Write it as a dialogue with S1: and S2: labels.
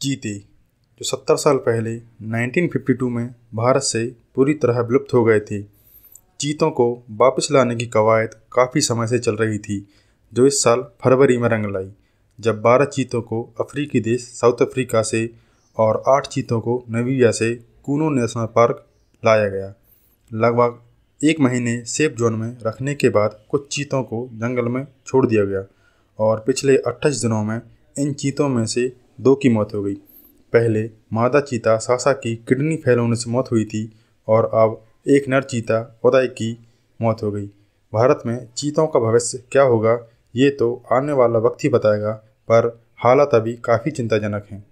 S1: चीते जो सत्तर साल पहले 1952 में भारत से पूरी तरह विलुप्त हो गए थे। चीतों को वापस लाने की कवायद काफ़ी समय से चल रही थी, जो इस साल फरवरी में रंग लाई, जब बारह चीतों को अफ्रीकी देश, साउथ अफ्रीका से और आठ चीतों को नवीबिया से कूनो नेशनल पार्क लाया गया। लगभग एक महीने सेफ़ जोन में रखने के बाद कुछ चीतों को जंगल में छोड़ दिया गया और पिछले 28 दिनों में इन चीतों में से दो की मौत हो गई। पहले मादा चीता सासा की किडनी फेल होने से मौत हुई थी और अब एक नर चीता उदय की मौत हो गई। भारत में चीतों का भविष्य क्या होगा, ये तो आने वाला वक्त ही बताएगा, पर हालात अभी काफ़ी चिंताजनक हैं।